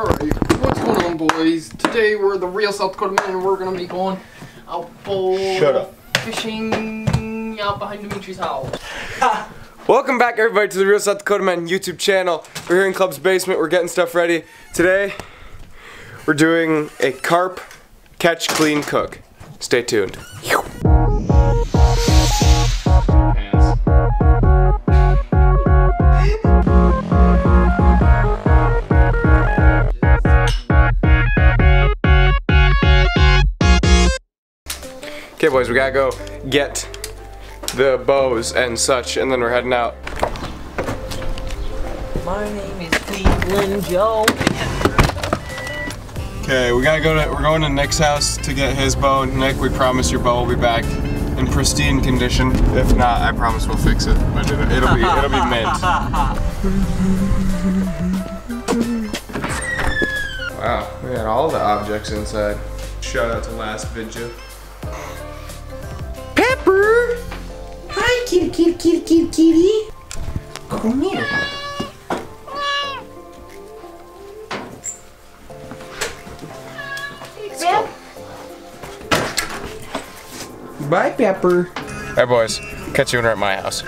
Alright, what's going on boys? Today we're the real South Dakota men and we're gonna be going out for fishing out behind Dimitri's house. Welcome back everybody to the Real South Dakota Men YouTube channel. We're here in Club's basement, we're getting stuff ready. Today, we're doing a carp catch, clean, cook. Stay tuned. Okay boys, we gotta go get the bows and such, and then we're heading out. My name is Cleveland Joe. Okay, we gotta go to, we're going to Nick's house to get his bow. Nick, we promise your bow will be back in pristine condition. If not, I promise we'll fix it, but it, it'll be, it'll be mint. Wow, we got all the objects inside. Shout out to last video. Kitty, kitty, kitty, kitty, kitty. Come here. Bye, Pepper. Alright, boys. Catch you when we're at my house.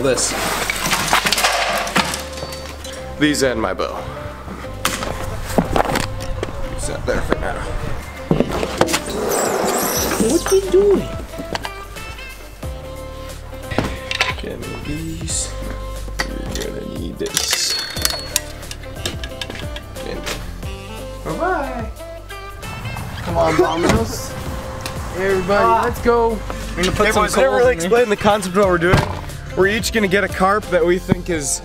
For. Well, this. These and my bow. Use that there for now. What are you doing? Get me these. You're gonna need this. Bye bye. Come on, Domino's. Hey everybody, ah. let's go. We're gonna put Hey some boys, I never coals really in here. explained the concept of what we're doing. We're each gonna get a carp that we think is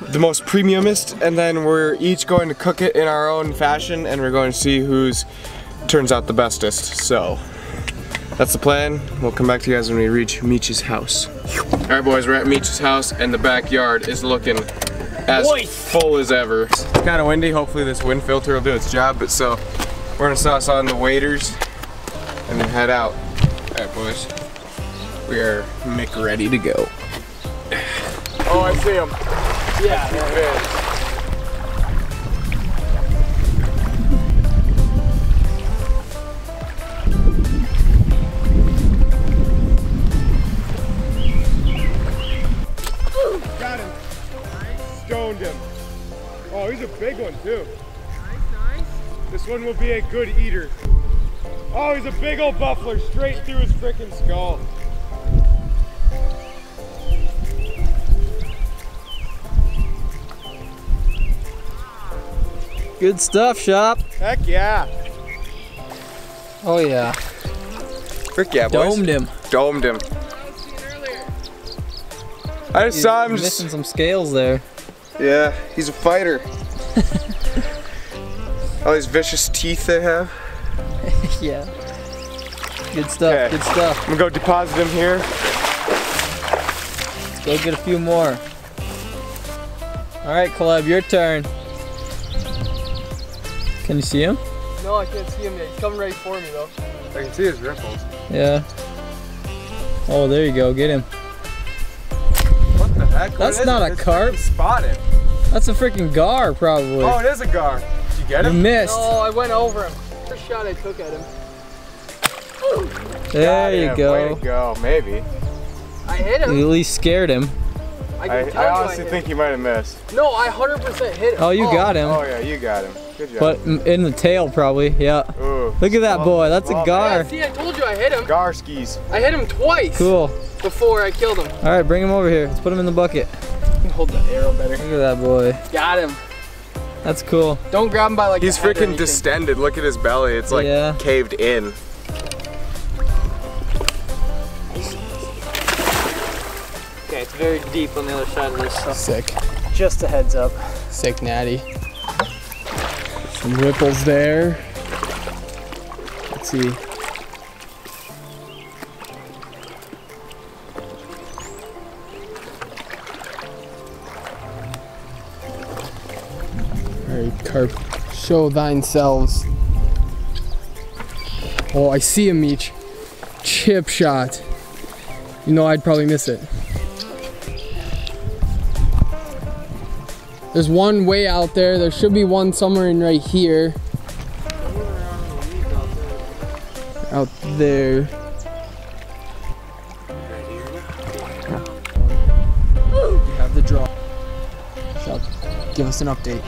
the most premiumist, and then we're each going to cook it in our own fashion, and we're going to see whose turns out the bestest. So, that's the plan. We'll come back to you guys when we reach Meech's house. All right, boys, we're at Meech's house, and the backyard is looking as full as ever. It's kind of windy. Hopefully, this wind filter will do its job. But so, we're gonna toss on the waders and then head out. All right, boys. We are Mick ready to go. Oh, I see him. Yeah. Got him. Stoned him. Oh, he's a big one too. This one will be a good eater. Oh, he's a big old buffler straight through his freaking skull. Good stuff, shop. Heck yeah. Oh yeah. Frick yeah, boys. Domed him. Domed him. I just saw him just. missing some scales there. Yeah, he's a fighter. All these vicious teeth they have. yeah. Good stuff. Okay. Good stuff. I'm gonna go deposit him here. Let's Go get a few more. All right, Caleb, your turn. Can you see him? No, I can't see him yet. He's coming right for me though. I can see his ripples. Yeah. Oh, there you go. Get him. What the heck? That's is not it? a It's carp. freaking Spotted. That's a freaking gar, probably. Oh, it is a gar. Did you get him? you him? missed. No, I went over him. First shot I took at him. there Got you him. go. Way to go. Maybe. I hit You him. at least scared him. I, I, I honestly hit think him. you might have missed. No, I 100% hit him. Oh, you got him. Oh yeah, you got him. Good job. But in the tail, probably. Yeah. Ooh. Look at that boy. That's a Oh, gar. Yeah, see, I told you I hit him. Gar skis. I hit him twice Cool. before I killed him. All right, bring him over here. Let's put him in the bucket. Hold the arrow better. Look at that boy. Got him. That's cool. Don't grab him by like He's the head or freaking distended. Look at his belly. It's like Yeah. caved in. Okay, it's very deep on the other side of this. So Sick. just a heads up. Sick natty. Some ripples there. Let's see. Alright, carp. Show thine selves. Oh, I see him, Meech. Chip shot. You know I'd probably miss it. There's one way out there. There should be one somewhere in right here. Out there. You have the draw. So, give us an update.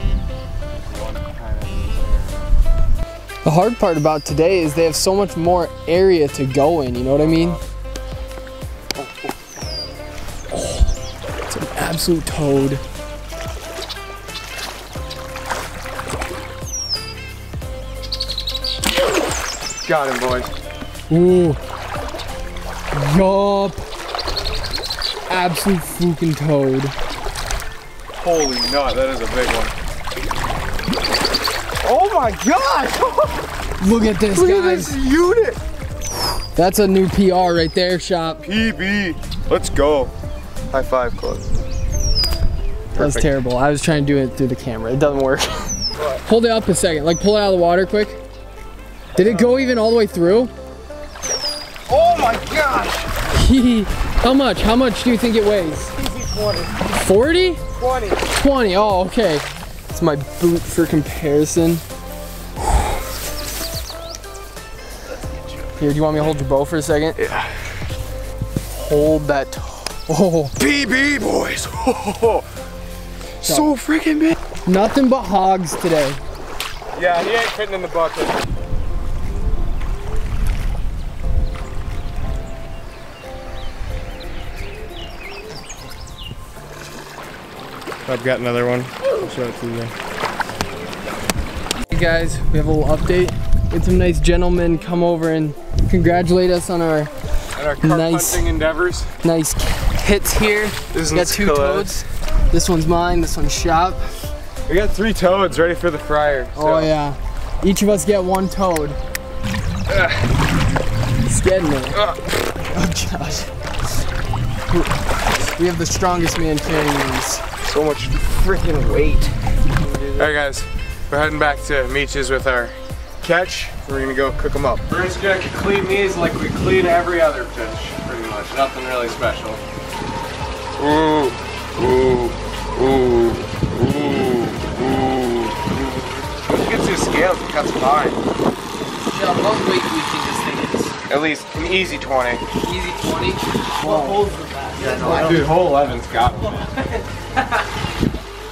The hard part about today is they have so much more area to go in, you know what I mean? Oh, it's an absolute toad. Got him, boys. Ooh. Yup. Absolute fucking toad. Holy nut, that is a big one. Oh my god! Look at this, Look at this unit! That's a new PR right there, shop. PB. Let's go. High five, club. That's terrible. I was trying to do it through the camera. It doesn't work. Hold it up a second. Like, pull it out of the water quick. Did it go even all the way through? Oh my gosh! How much? How much do you think it weighs? 40. 20. 20. Oh, okay. It's my boot for comparison. Here, do you want me to hold your bow for a second? Yeah. Hold that. Oh, BB boys! so freaking big. nothing but hogs today. Yeah, he ain't fitting in the bucket. I've got another one. I'll show it to you. Hey guys, we have a little update. We had some nice gentlemen come over and congratulate us on our our Nice. endeavors. nice hits here. This We got two toads. This one's mine, this one's shop. We got three toads ready for the fryer. Oh yeah. Each of us get one toad. It's getting there. Oh Josh. We have the strongest man carrying these. So much freaking weight. Alright guys, we're heading back to Meech's with our catch. We're gonna go cook them up. We're just gonna clean these like we clean every other fish, pretty much. Nothing really special. Ooh, ooh, ooh, ooh, ooh. Once you get to the scales, it cuts fine. Yeah, what weight do we think this thing is? At least an easy 20. Easy 20. What holes is that? Yeah, no, Dude, whole 11's got me.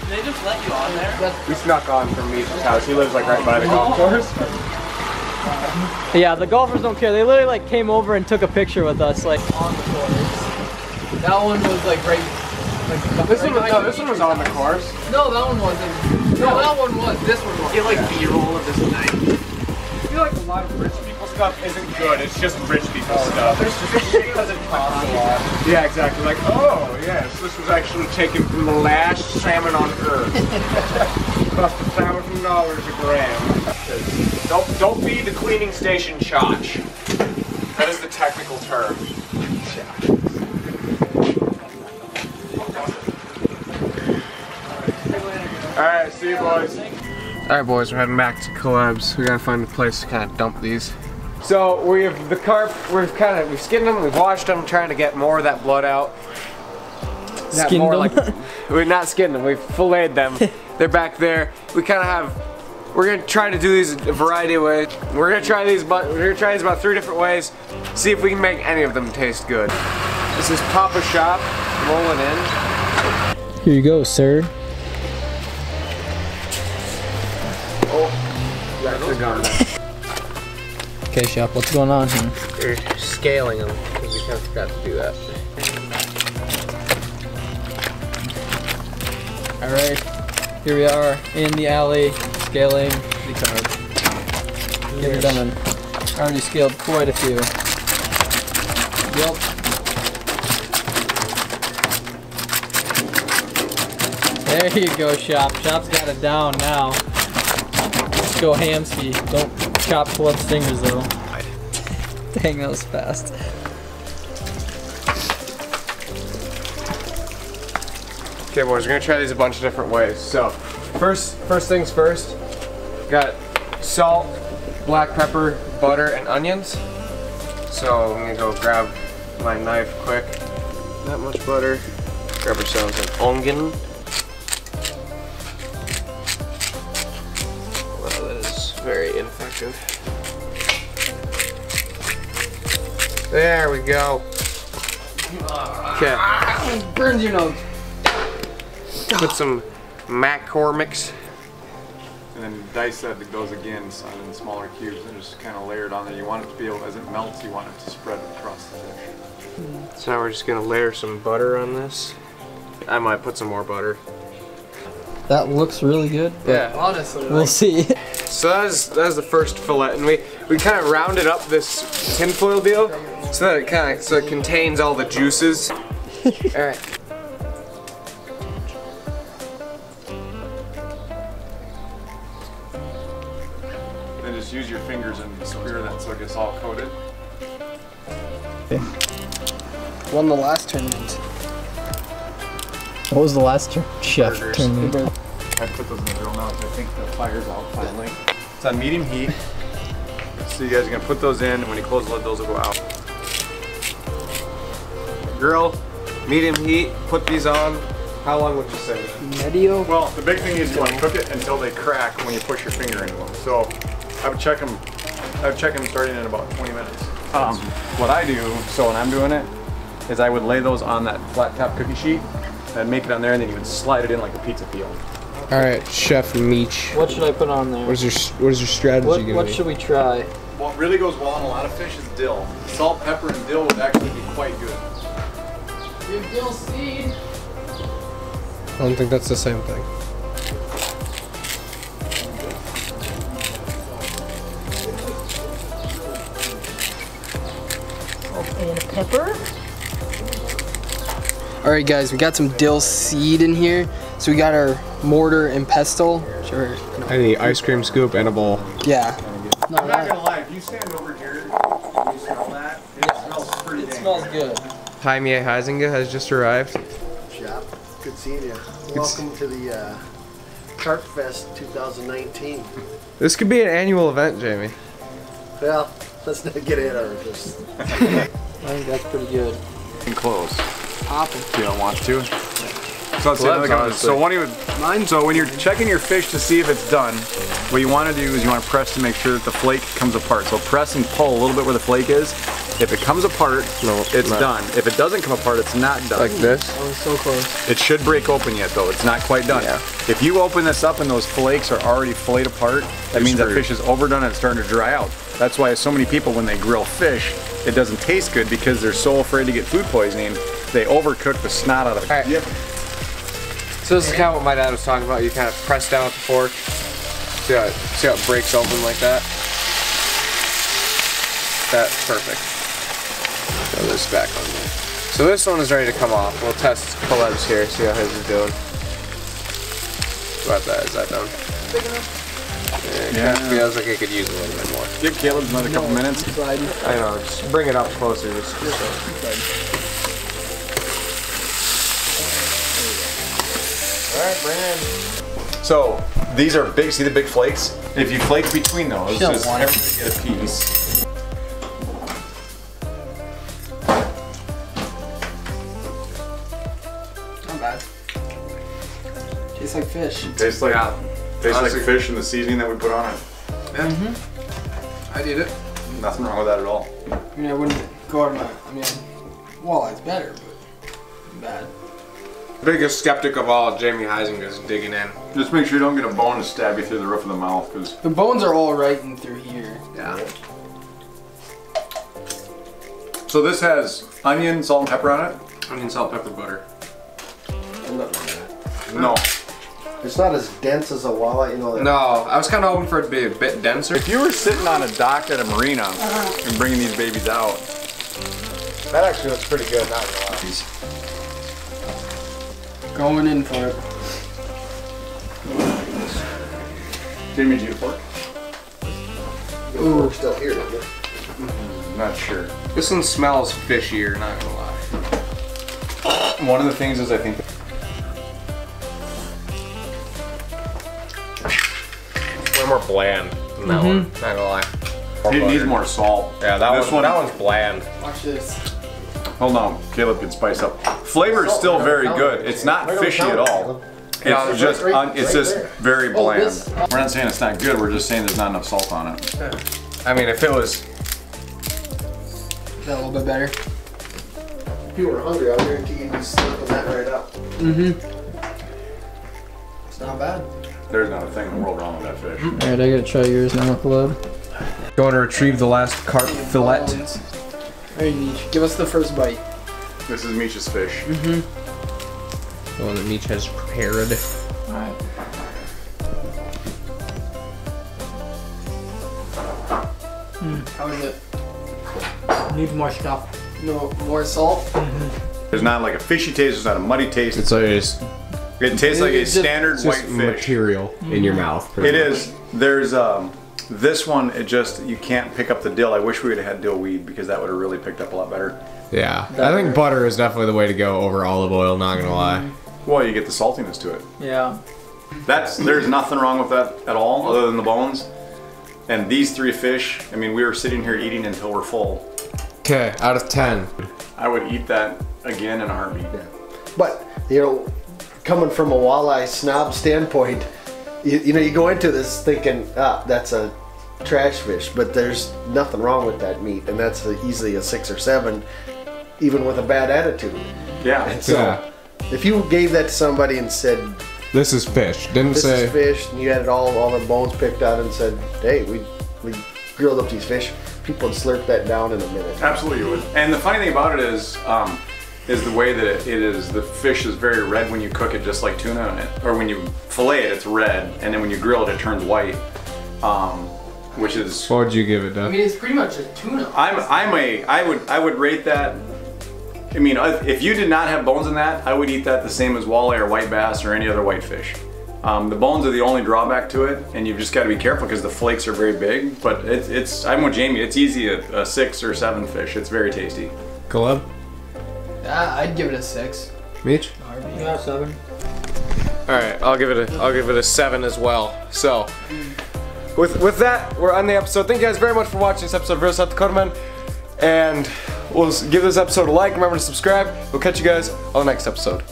They just let you on there? We snuck on from Meech's house. He lives like right by the golf oh. course. Yeah, the golfers don't care. They literally like came over and took a picture with us, like on the course. That one was like right. Like, This one, was, no, this one was on the course. No, that one wasn't. No, that one was. This one was. Get like B-roll of this night. I feel like a lot of rich people stuff isn't good. It's just rich people stuff. There's just because it costs a lot. Yeah, exactly. Like, oh yes, this was actually taken from the last salmon on Earth. Cost a thousand dollars a gram. Don't don't be the cleaning station chotch. That is the technical term. Alright, see you boys. Alright boys, we're heading back to Caleb's. We gotta find a place to kind of dump these. So we have the carp, we've kind of, we've skinned them, we've washed them, trying to get more of that blood out. Skinned more them? like, we're not skinned them, we've filleted them. They're back there. We kind of have, we're gonna try to do these a variety of ways. We're gonna try these, but we're gonna try these about three different ways. See if we can make any of them taste good. This is Papa Shop, rolling in. Here you go, sir. Oh, yeah, they're gone. Okay, Shop, what's going on here? We're scaling them because we kind of forgot to do that. Alright, here we are in the alley scaling the carp. Get it done. I already scaled quite a few. Yep. There you go, Shop. Shop's got it down now. Let's go Hamsky. Don't chop Club's fingers though. Dang, that was fast. Okay, boys, we're gonna try these a bunch of different ways. So, first, first things first. Got salt, black pepper, butter, and onions. So I'm gonna go grab my knife quick. That much butter. Grab ourselves an onion. Very. There we go. Okay. Burns your nose. Put some McCormick's. And then dice that goes again son, in smaller cubes and just kind of layer it on there. You want it to be able, as it melts, you want it to spread across the dish. So now we're just gonna layer some butter on this. I might put some more butter. That looks really good. but Yeah. Honestly, We'll see. So that is that is the first fillet, and we we kind of rounded up this tinfoil deal so that it kind of so it contains all the juices. all right. Then just use your fingers and smear that so it gets all coated. Okay. won the last tournament. What was the last tur- chef Burgers. tournament? I put those in the grill now because I think the fire's out finally. It's on medium heat. So you guys are gonna put those in, and when you close the lid, those will go out. Grill, medium heat. Put these on. How long would you say? Medio. Well, the big thing is you want to cook it until they crack when you push your finger into them. So I would check them. I would check them starting in about 20 minutes. Um, what I do, so when I'm doing it, is I would lay those on that flat top cookie sheet and make it on there, and then you would slide it in like a pizza peel. All right, Chef Meech. What should I put on there? What is your what is your strategy What, gonna what be? should we try? What really goes well on a lot of fish is dill. Salt, pepper, and dill would actually be quite good. Dill seed. I don't think that's the same thing. And pepper. All right, guys, we got some dill seed in here. So we got our mortar and pestle. Sure. I need ice cream scoop and a bowl. Yeah. I'm not gonna lie, if you stand over here and you smell that, it smells pretty It dang smells good. Jamie Heisinger has just arrived. Shop. Good seeing you. Welcome to the uh, Carp Fest 2019. This could be an annual event, Jamie. Well, let's not get ahead of this. I think that's pretty good. and close. Popping. You don't want to. So that's the Well, other that's guy. So when you would, so when you're checking your fish to see if it's done, what you want to do is you want to press to make sure that the flake comes apart. So press and pull a little bit where the flake is. If it comes apart, No, it's not- done. If it doesn't come apart, it's not done. Like this. That was so close. It should break open yet though. It's not quite done. Yeah. If you open this up and those flakes are already flayed apart, that means that fish is overdone and it's starting to dry out. That's why so many people when they grill fish, it doesn't taste good because they're so afraid to get food poisoning. They overcook the snot out of it. All right. So this is kind of what my dad was talking about. You kind of press down with the fork. See how it, see how it breaks open like that? That's perfect. Throw this back on there. So this one is ready to come off. We'll test Caleb's here, see how his is doing. What about that? Is that done? Yeah, it Yeah. kinda feels like it could use a little bit more. Give Caleb another couple minutes. I know, just bring it up closer. Just, just Alright, bring it in. So these are big. See the big flakes? If you flake between those, don't just want it. everybody get a piece. Not bad. Tastes like fish. Tastes like tastes Honestly- like fish and the seasoning that we put on it. Mhm. I did it. Nothing wrong with that at all. I mean, I wouldn't go out of my. I mean, walleye's better, but bad. Biggest skeptic of all, Jamie Heisinger's digging in. Just make sure you don't get a bone to stab you through the roof of the mouth, because The bones are all right in through here. Yeah. so this has onion, salt, and pepper on it. Onion, salt, pepper, butter. Look like that. No. It's not as dense as a walleye, you know. That No, I was kind of hoping for it to be a bit denser. If you were sitting on a dock at a marina uh-huh. and bringing these babies out, That actually looks pretty good, not gonna lie. Going in for it. do you fork? Ooh. Fork's still here. Not? Mm -hmm. Not sure. This one smells fishier, not gonna lie. One of the things is I think way more bland than that mm -hmm. one. Mm-hmm. Not gonna lie. It butter. needs more salt. Yeah, that this one, one. That one's bland. Watch this. Hold on, Caleb can spice up Flavor is still very good. It's not fishy at all. Yeah, It's just, right- un- it's right just there. very Oh, bland. this- We're not saying it's not good. We're just saying there's not enough salt on it. I mean, if it was, That a little bit better. If you were hungry, I guarantee you'd be slurping that right up. Mhm. It's not bad. There's not a thing in the world wrong with that fish. Alright, I gotta try yours now, Caleb. Going to retrieve the last carp fillet. Alright, give us the first bite. This is Misha's fish. Mm-hmm. the one that Meech has prepared. How is it? Needs more stuff. No, more salt? There's not like a fishy taste. There's not a muddy taste. It's, it's It tastes like a It's standard white just fish. material in your mouth. pretty It much. is. There's um, this one. It just you can't pick up the dill. I wish we would have had dill weed because that would have really picked up a lot better. Yeah, I think butter is definitely the way to go over olive oil. Not gonna lie. Mm-hmm. Well, you get the saltiness to it. Yeah. That's there's nothing wrong with that at all, other than the bones. And these three fish. I mean, we were sitting here eating until we're full. Okay, out of ten. I would eat that again in a heartbeat. But you know, coming from a walleye snob standpoint, you, you know, you go into this thinking, ah, that's a trash fish, but there's nothing wrong with that meat, and that's a, easily a six or seven, even with a bad attitude. Yeah. And so, Yeah. if you gave that to somebody and said, This is fish. Didn't "This say. is fish," and you had it all, all the bones picked out, and said, "Hey, we we grilled up these fish," people would slurp that down in a minute. Absolutely would. And the funny thing about it is, um, is the way that it, it is. The fish is very red when you cook it, just like tuna, and it, or when you fillet it, it's red, and then when you grill it, it turns white. Um, which is, What would you give it, I mean, it's pretty much a tuna. I'm I'm a I would I would rate that. I mean, uh, if you did not have bones in that, I would eat that the same as walleye or white bass or any other white fish. Um, the bones are the only drawback to it, and you've just got to be careful because the flakes are very big. But it's, it's I'm with Jamie. It's easy a, a six or seven fish. It's very tasty. Caleb? Ah, I'd give it a six. Meech? Yeah, seven. All right, I'll give it a I'll give it a seven as well. So, with with that, we're on the episode. Thank you guys very much for watching this episode of Real South Dakota Man, and we'll give this episode a like. Remember to subscribe. We'll catch you guys on the next episode.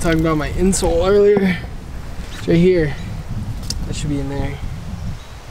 Talking about my insole earlier. It's right here. That should be in there.